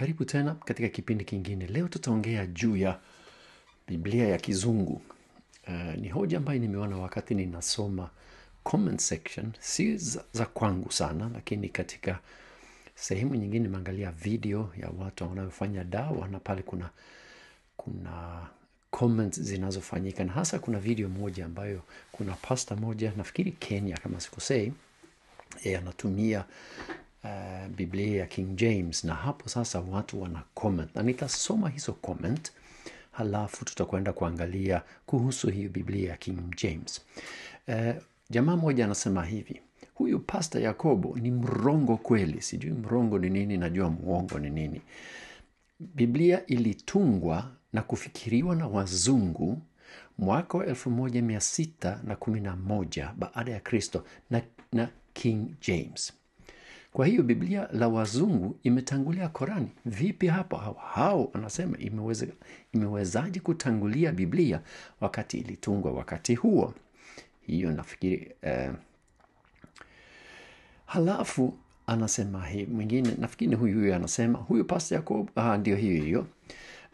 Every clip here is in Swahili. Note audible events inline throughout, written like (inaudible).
karibu tena katika kipindi kingine. Leo tutaongea juu ya Biblia ya Kizungu. Uh, ni hoja ambayo nimeona wakati ninasoma comment section, si za, za kwangu sana, lakini katika sehemu nyingine imeangalia video ya watu wanaofanya dawa, na pale kuna kuna comments zinazofanyika, na hasa kuna video moja ambayo kuna pasta moja nafikiri Kenya kama sikosei, yeye anatumia uh, Biblia ya King James, na hapo sasa watu wana comment, na nitasoma hizo comment halafu tutakwenda kuangalia kuhusu hiyo Biblia ya King James. Uh, jamaa mmoja anasema hivi, huyu pasta Yakobo ni mrongo kweli. Sijui mrongo ni nini, najua muongo ni nini. Biblia ilitungwa na kufikiriwa na wazungu mwaka wa 1611 baada ya Kristo na, na King James. Kwa hiyo Biblia la wazungu imetangulia Korani. Vipi hapo? Hao, hao anasema imeweza, imewezaji kutangulia Biblia wakati ilitungwa wakati huo? Hiyo nafikiri eh, halafu anasema hii mwingine nafikiri huyu huyu anasema huyu pasta Yakob ah, ndio hiyo hiyo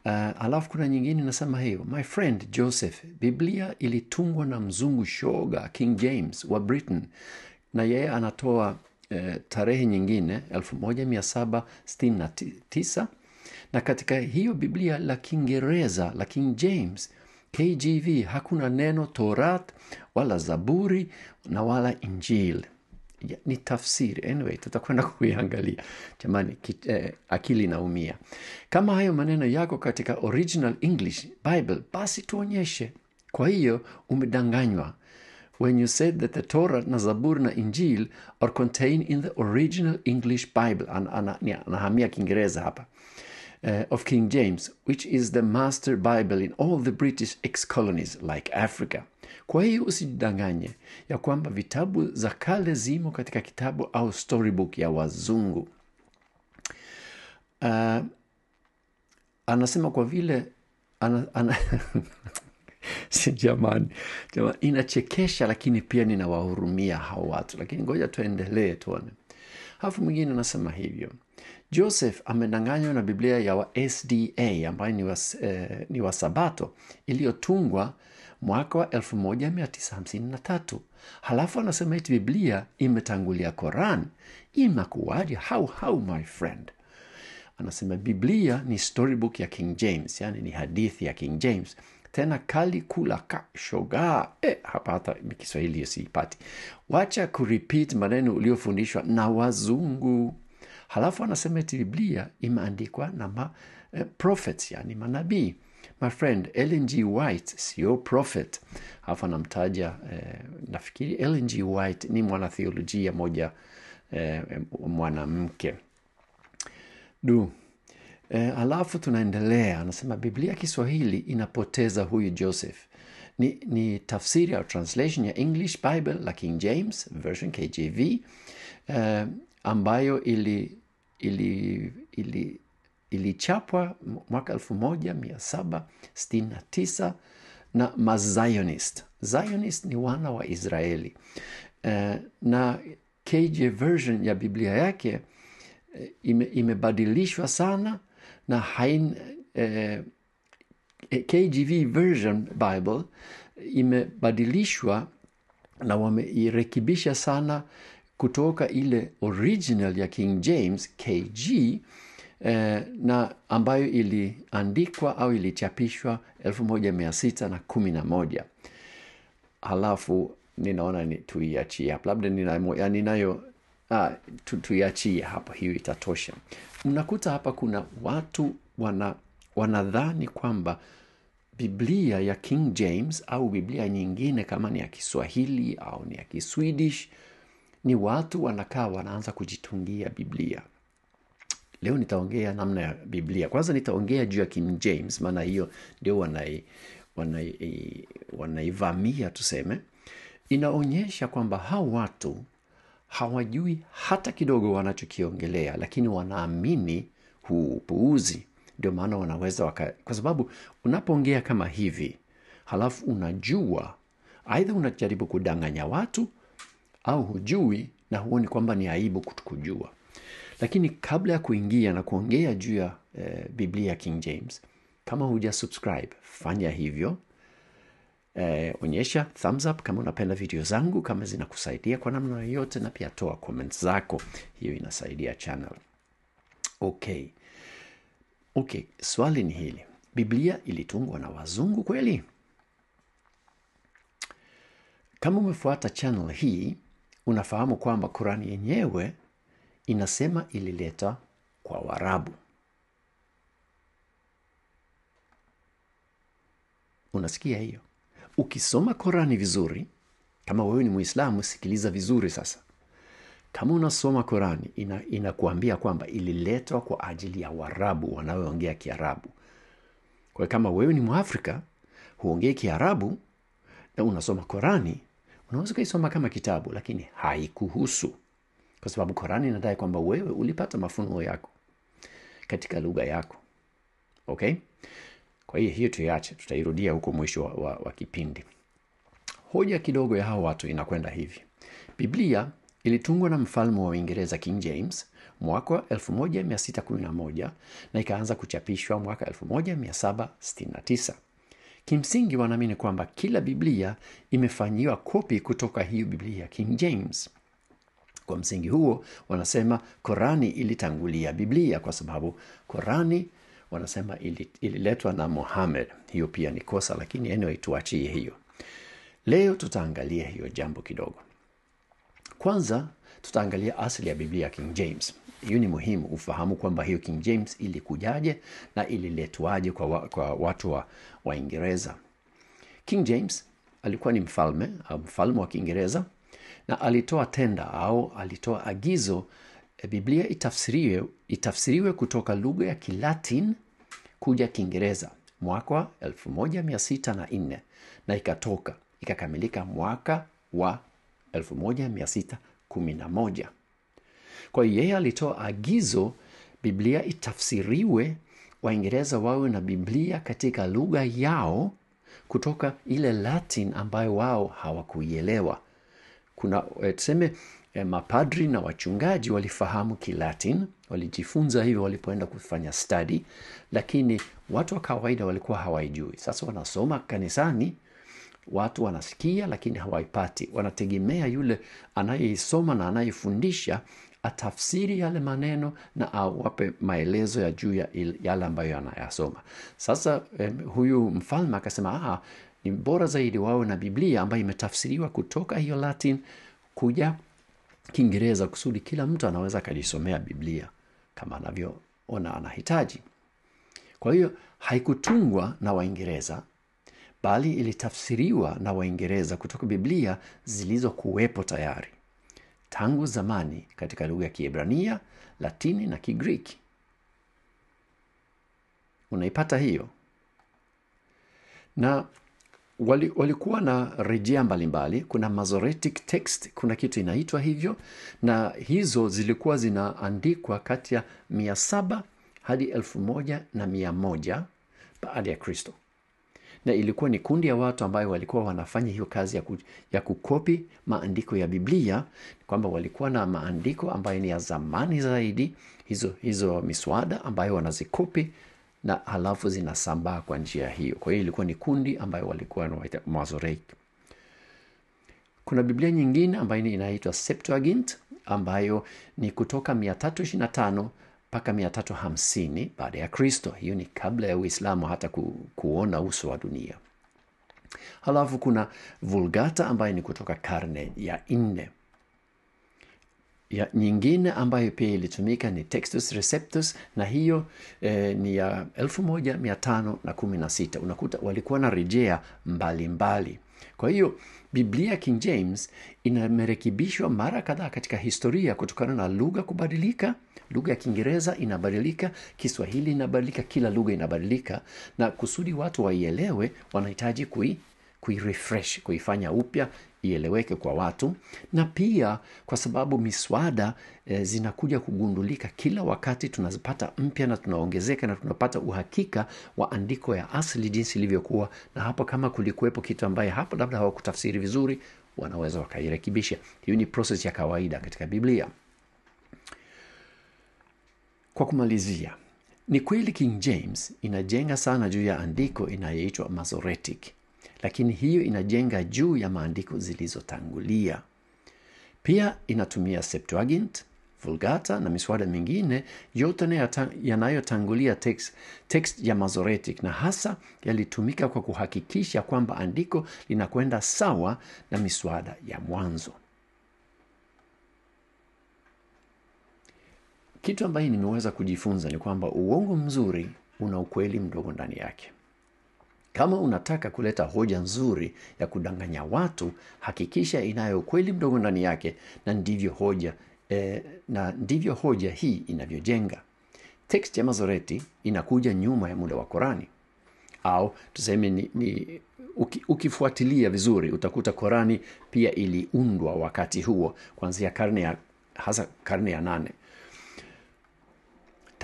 uh, alafu kuna nyingine nasema hiyo my friend Joseph Biblia ilitungwa na mzungu shoga King James wa Britain na yeye anatoa uh, tarehe nyingine 1769 na katika hiyo Biblia la Kiingereza la King James KJV hakuna neno Torat wala Zaburi na wala Injili. Ya, ni tafsiri. Anyway tutakwenda (laughs) kuiangalia. Jamani eh, akili inaumia. Kama hayo maneno yako katika original english bible basi tuonyeshe. Kwa hiyo umedanganywa when you said that the torah Nazabur na injil are contained in the original english bible anahamia kiingereza hapa uh, of king james which is the master bible in all the british ex-colonies like africa kwa hiyo usijidanganye ya kwamba vitabu za kale zimo katika kitabu au storybook ya wazungu. Uh, anasema kwa vile ana, ana (laughs) (laughs) jamani, jamani, inachekesha, lakini pia ninawahurumia hao watu, lakini ngoja tuendelee tuone. Halafu mwingine anasema hivyo. Joseph amedanganywa na Biblia ya wasda ambayo ni wa, eh, ni wa Sabato iliyotungwa mwaka wa 1953 halafu anasema iti biblia imetangulia koran. Imakuwaja how how my friend? Anasema biblia ni storybook ya king james yani ni hadithi ya king james tena kali kula ka shoga e, hapa hata kiswahili siipati wacha kurepeat maneno uliofundishwa na wazungu halafu anasema eti biblia imeandikwa na ma, eh, prophets yani manabii my friend Ellen G. White sio prophet. alafu anamtaja eh, nafikiri Ellen G. White ni mwanatheolojia moja eh, mwanamke du eh, alafu tunaendelea, anasema Biblia Kiswahili inapoteza huyu Joseph. Ni, ni tafsiri au translation ya English Bible la King James version KJV eh, ambayo ili, ili, ili ilichapwa mwaka 1769 na mazionist zionist ni wana wa israeli e, na kj version ya biblia yake imebadilishwa ime, imebadilishwa sana na hain, eh, kgv version bible imebadilishwa na wameirekebisha sana kutoka ile original ya king james kg Eh, na ambayo iliandikwa au ilichapishwa 1611 alafu ninaona ni tuiachie labda ninayo, ah, tu, tuiachie hapa hiyo itatosha. Mnakuta hapa kuna watu wana wanadhani kwamba biblia ya king james au biblia nyingine kama ni ya kiswahili au ni ya kiswedish ni watu wanakaa wanaanza kujitungia biblia. Leo nitaongea namna ya biblia. Kwanza nitaongea juu ya king james maana hiyo ndio wanaivamia, wanai, wanai, tuseme. Inaonyesha kwamba hao watu hawajui hata kidogo wanachokiongelea lakini wanaamini huu upuuzi ndio maana wanaweza waka, kwa sababu unapoongea kama hivi halafu unajua aidha unajaribu kudanganya watu au hujui na huoni kwamba ni aibu kutukujua. Lakini kabla ya kuingia na kuongea juu ya eh, biblia ya king james kama huja subscribe fanya hivyo eh, onyesha thumbs up kama unapenda video zangu kama zinakusaidia kwa namna yoyote na pia toa comments zako. Hiyo inasaidia channel. Okay. Okay swali ni hili. Biblia ilitungwa na wazungu kweli? Kama umefuata channel hii unafahamu kwamba kurani yenyewe inasema ilileta kwa warabu unasikia hiyo ukisoma korani vizuri kama wewe ni muislamu sikiliza vizuri sasa. Kama unasoma korani ina, inakuambia kwamba ililetwa kwa ajili ya warabu wanaoongea kiarabu. Kwa hiyo kama wewe ni mwafrika huongee kiarabu na unasoma korani unaweza ukaisoma kama kitabu lakini haikuhusu. Kwa sababu korani inadai kwamba wewe ulipata mafunuo yako katika lugha yako. Okay kwa hiyo hiyo tuiache tutairudia huko mwisho wa, wa, wa kipindi. Hoja kidogo ya hao watu inakwenda hivi. Biblia ilitungwa na mfalme wa uingereza king james mwaka wa 1611 na ikaanza kuchapishwa mwaka 1769 kimsingi wanaamini kwamba kila biblia imefanyiwa kopi kutoka hiyo biblia ya king james. Kwa msingi huo wanasema korani ilitangulia biblia kwa sababu korani wanasema ili- ililetwa na muhammad. Hiyo pia ni kosa lakini anyway tuachie hiyo. Leo tutaangalia hiyo jambo kidogo. Kwanza tutaangalia asili ya biblia ya king james. Hiyo ni muhimu ufahamu kwamba hiyo king james ilikujaje na ililetwaje kwa, wa, kwa watu wa waingereza king james alikuwa ni mfalme mfalme wa kiingereza na alitoa tenda au alitoa agizo e, biblia itafsiriwe, itafsiriwe kutoka lugha ya kilatin kuja kiingereza mwaka wa 1604 na ikatoka ikakamilika mwaka wa 1611 kwa hiyo yeye alitoa agizo biblia itafsiriwe waingereza wawe na biblia katika lugha yao kutoka ile latin ambayo wao hawakuielewa. Kuna eh, tuseme eh, mapadri na wachungaji walifahamu kilatin walijifunza hivyo walipoenda kufanya study lakini watu wa kawaida walikuwa hawaijui. Sasa wanasoma kanisani watu wanasikia lakini hawaipati. Wanategemea yule anayeisoma na anayefundisha atafsiri yale maneno na awape maelezo ya juu ya yale ambayo anayasoma. Sasa eh, huyu mfalme akasema "Ah, ni bora zaidi wawe na biblia ambayo imetafsiriwa kutoka hiyo latin kuja kiingereza kusudi kila mtu anaweza akajisomea biblia kama anavyoona anahitaji. Kwa hiyo haikutungwa na waingereza bali ilitafsiriwa na waingereza kutoka biblia zilizokuwepo tayari. Tangu zamani katika lugha ya kiebrania latini na kigriki unaipata hiyo? Na wali, walikuwa na rejea mbalimbali. Kuna masoretic text kuna kitu inaitwa hivyo na hizo zilikuwa zinaandikwa kati ya mia saba hadi elfu moja na mia moja baada ya kristo. Na ilikuwa ni kundi ya watu ambayo walikuwa wanafanya hiyo kazi ya, ku, ya kukopi maandiko ya biblia kwamba walikuwa na maandiko ambayo ni ya zamani zaidi hizo, hizo miswada ambayo wanazikopi na halafu zinasambaa kwa njia hiyo. Kwa hiyo ilikuwa ni kundi ambayo walikuwa wanawaita Masoretic. kuna biblia nyingine ambayo inaitwa septuagint ambayo ni kutoka 325 mpaka 350 baada ya kristo. Hiyo ni kabla ya uislamu hata ku, kuona uso wa dunia. Halafu kuna vulgata ambayo ni kutoka karne ya nne ya nyingine ambayo pia ilitumika ni textus receptus na hiyo eh, ni ya 1516 unakuta walikuwa na rejea mbalimbali. Kwa hiyo biblia king james inamerekebishwa mara kadhaa katika historia kutokana na lugha kubadilika. Lugha ya kiingereza inabadilika kiswahili inabadilika kila lugha inabadilika na kusudi watu waielewe wanahitaji kui kuirefresh kuifanya upya ieleweke kwa watu na pia kwa sababu miswada e, zinakuja kugundulika kila wakati tunazipata mpya na tunaongezeka na tunapata uhakika wa andiko ya asili jinsi ilivyokuwa na hapo kama kulikuwepo kitu ambaye hapo labda hawakutafsiri vizuri wanaweza wakairekebisha. Hiyo ni proses ya kawaida katika biblia. Kwa kumalizia ni kweli king james inajenga sana juu ya andiko inayoitwa masoretic lakini hiyo inajenga juu ya maandiko zilizotangulia. Pia inatumia septuagint vulgata na miswada mingine yote yanayotangulia text, text ya mazoretic na hasa yalitumika kwa kuhakikisha kwamba andiko linakwenda sawa na miswada ya mwanzo. Kitu ambayo nimeweza kujifunza ni kwamba uongo mzuri una ukweli mdogo ndani yake kama unataka kuleta hoja nzuri ya kudanganya watu hakikisha inayo ukweli mdogo ndani yake na ndivyo hoja eh, na ndivyo hoja hii inavyojenga. Text ya mazoreti inakuja nyuma ya muda wa korani. Au tuseme ni, ni uki, ukifuatilia vizuri utakuta korani pia iliundwa wakati huo kuanzia karne ya hasa karne ya nane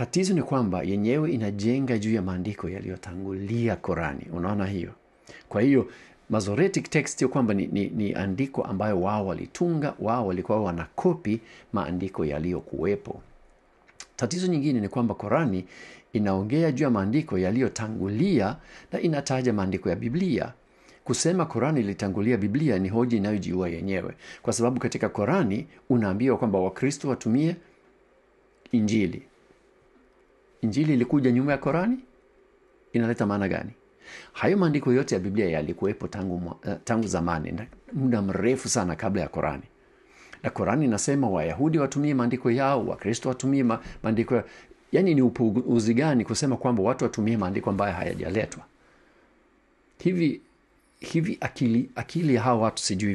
tatizo ni kwamba yenyewe inajenga juu ya maandiko yaliyotangulia korani. Unaona hiyo? Kwa hiyo masoretic text kwamba ni, ni, ni andiko ambayo wao walitunga wao walikuwa wanakopi maandiko yaliyokuwepo. Tatizo nyingine ni kwamba korani inaongea juu ya maandiko yaliyotangulia na inataja maandiko ya biblia. Kusema korani ilitangulia biblia ni hoja inayojiua yenyewe. Kwa sababu katika korani unaambiwa kwamba wakristo watumie injili injili ilikuja nyuma ya korani? Inaleta maana gani? Hayo maandiko yote ya biblia yalikuwepo tangu, uh, tangu zamani muda mrefu sana kabla ya korani. Na korani inasema wayahudi watumie maandiko yao wakristo watumie ma, maandiko yani ni upuuzi gani kusema kwamba watu watumie maandiko ambayo hayajaletwa? Hivi hivi akili akili hawa watu sijui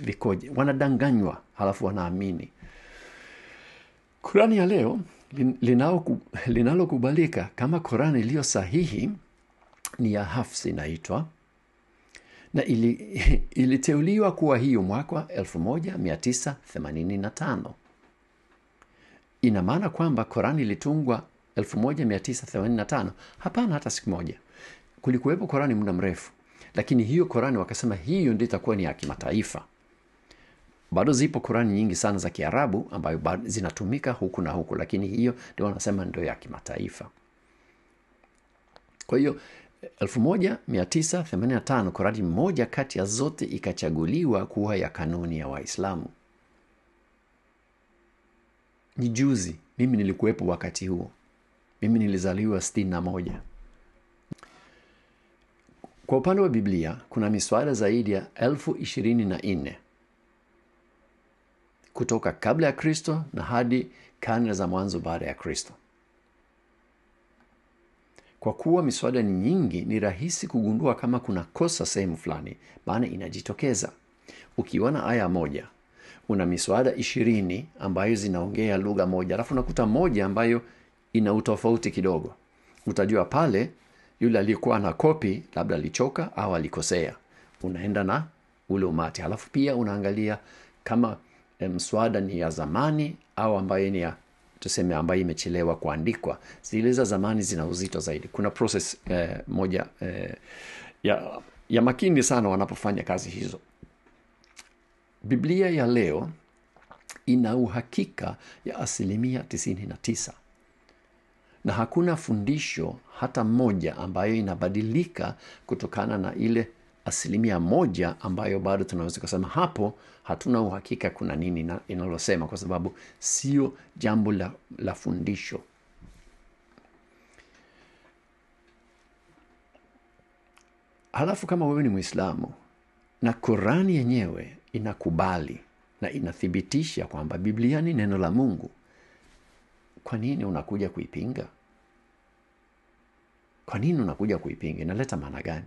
vikoje? Wanadanganywa halafu wanaamini. Kurani ya leo linalokubalika kama korani iliyo sahihi ni ya hafs inaitwa. Na ili, (laughs) iliteuliwa kuwa hiyo mwaka 1985 ina maana kwamba korani ilitungwa 1985 hapana hata siku moja. Kulikuwepo korani muda mrefu. Lakini hiyo korani wakasema hiyo ndio itakuwa ni ya kimataifa bado zipo kurani nyingi sana za kiarabu ambayo zinatumika huku na huku lakini hiyo ndio wanasema ndio ya kimataifa. Kwa hiyo 1985 kurani moja kati ya zote ikachaguliwa kuwa ya kanuni ya waislamu. Ni juzi mimi nilikuwepo wakati huo. Mimi nilizaliwa 61 kwa upande wa biblia kuna miswada zaidi ya elfu ishirini na nne kutoka kabla ya kristo na hadi karne za mwanzo baada ya kristo. Kwa kuwa miswada ni nyingi ni rahisi kugundua kama kuna kosa sehemu fulani maana inajitokeza. Ukiona aya moja una miswada ishirini ambayo zinaongea lugha moja alafu unakuta moja ambayo ina utofauti kidogo. Utajua pale yule aliyekuwa na kopi labda alichoka au alikosea. Unaenda na ule umati. Alafu pia unaangalia kama mswada ni ya zamani au ambayo ni ya tuseme ambayo imechelewa kuandikwa. Zile za zamani zina uzito zaidi. Kuna process eh, moja eh, ya, ya makini sana wanapofanya kazi hizo. Biblia ya leo ina uhakika ya asilimia 99 na hakuna fundisho hata moja ambayo inabadilika kutokana na ile asilimia moja ambayo bado tunaweza kusema hapo hatuna uhakika kuna nini inalosema kwa sababu sio jambo la, la fundisho. Halafu kama wewe ni mwislamu na qurani yenyewe inakubali na inathibitisha kwamba biblia ni neno la mungu kwa nini unakuja kuipinga? Kwa nini unakuja kuipinga? Inaleta maana gani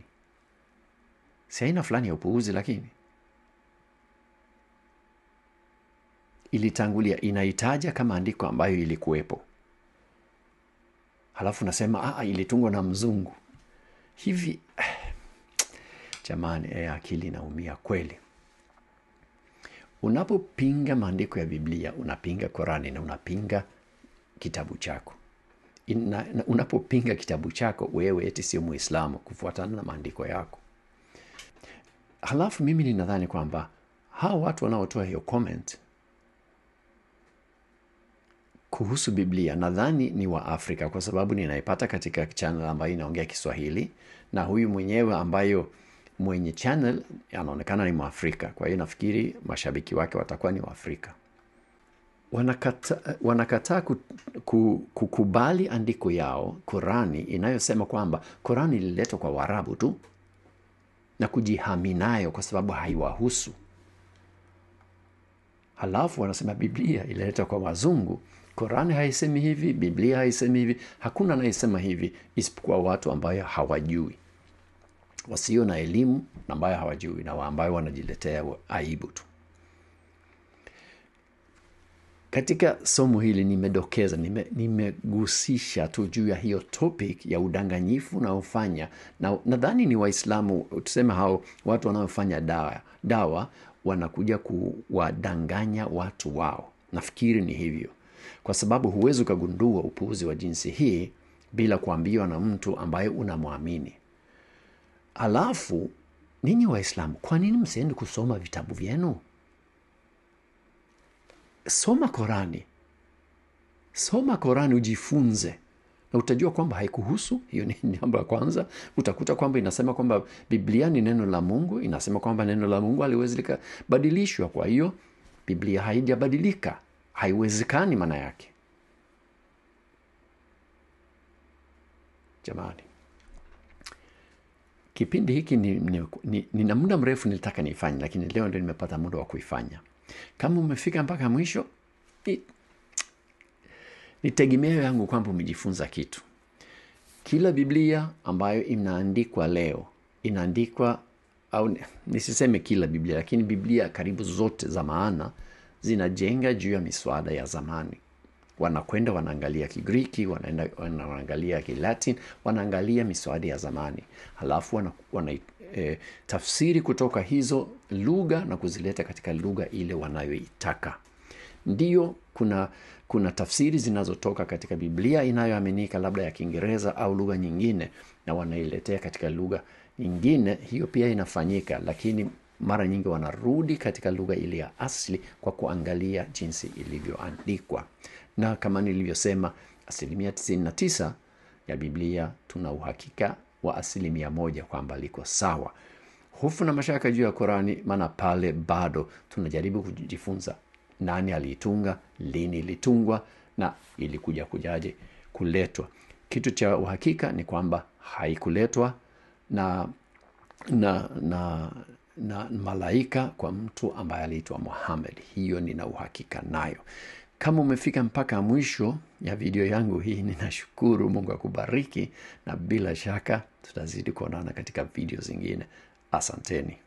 si aina fulani ya upuuzi lakini ilitangulia inaitaja kama andiko ambayo ilikuwepo. Halafu nasema ah, ilitungwa na mzungu. Hivi (sighs) jamani eh, akili inaumia kweli. Unapopinga maandiko ya biblia unapinga korani na unapinga kitabu chako. Unapopinga kitabu chako wewe eti sio muislamu kufuatana na maandiko yako halafu mimi ninadhani kwamba hawa watu wanaotoa hiyo comment kuhusu biblia nadhani ni wa afrika kwa sababu ninaipata katika channel ambayo inaongea kiswahili na huyu mwenyewe ambayo mwenye channel anaonekana ni mwafrika. Kwa hiyo nafikiri mashabiki wake watakuwa ni waafrika. Wanakataa wanakata ku, ku, kukubali andiko yao Korani inayosema kwamba Korani ililetwa kwa Waarabu tu na kujihami nayo kwa sababu haiwahusu. Halafu wanasema Biblia ilileta kwa wazungu. Korani haisemi hivi, Biblia haisemi hivi, hakuna anayesema hivi isipokuwa watu ambayo hawajui, wasio na elimu ambayo hawajui na ambayo wanajiletea aibu tu. Katika somo hili nimedokeza, nime- nimegusisha tu juu ya hiyo topic ya udanganyifu unaofanya na nadhani ni Waislamu tuseme hao watu wanaofanya dawa, dawa wanakuja kuwadanganya watu wao. Nafikiri ni hivyo, kwa sababu huwezi ukagundua upuuzi wa jinsi hii bila kuambiwa na mtu ambaye unamwamini. Alafu ninyi Waislamu, kwa nini msiendi kusoma vitabu vyenu? Soma Korani, soma Korani ujifunze, na utajua kwamba haikuhusu. Hiyo ni (laughs) jambo la kwanza. Utakuta kwamba inasema kwamba Biblia ni neno la Mungu, inasema kwamba neno la Mungu aliwezi likabadilishwa. Kwa hiyo Biblia haijabadilika, haiwezekani maana yake. Jamani, kipindi hiki ni, ni, ni, muda mrefu nilitaka niifanye, lakini leo ndio nimepata muda wa kuifanya. Kama umefika mpaka mwisho, ni, ni tegemeo yangu kwamba umejifunza kitu. Kila Biblia ambayo inaandikwa leo inaandikwa au nisiseme kila Biblia, lakini Biblia karibu zote za maana zinajenga juu ya miswada ya zamani. Wanakwenda wanaangalia kigriki wanaenda wanaangalia Kilatin, wanaangalia miswada ya zamani, halafu wana, wana e, tafsiri kutoka hizo lugha na kuzileta katika lugha ile wanayoitaka. Ndiyo, kuna kuna tafsiri zinazotoka katika Biblia inayoaminika labda ya Kiingereza au lugha nyingine, na wanailetea katika lugha nyingine. Hiyo pia inafanyika, lakini mara nyingi wanarudi katika lugha ile ya asli kwa kuangalia jinsi ilivyoandikwa. Na kama nilivyosema, asilimia 99 ya Biblia tuna uhakika wa asilimia moja kwamba liko sawa. Hofu na mashaka juu ya Qurani, maana pale bado tunajaribu kujifunza nani aliitunga, lini ilitungwa na ilikuja kujaje kuletwa. Kitu cha uhakika ni kwamba haikuletwa na, na, na, na malaika kwa mtu ambaye aliitwa Muhammad. Hiyo nina uhakika nayo. Kama umefika mpaka mwisho ya video yangu hii, ninashukuru. Mungu akubariki, na bila shaka tutazidi kuonana katika video zingine. Asanteni.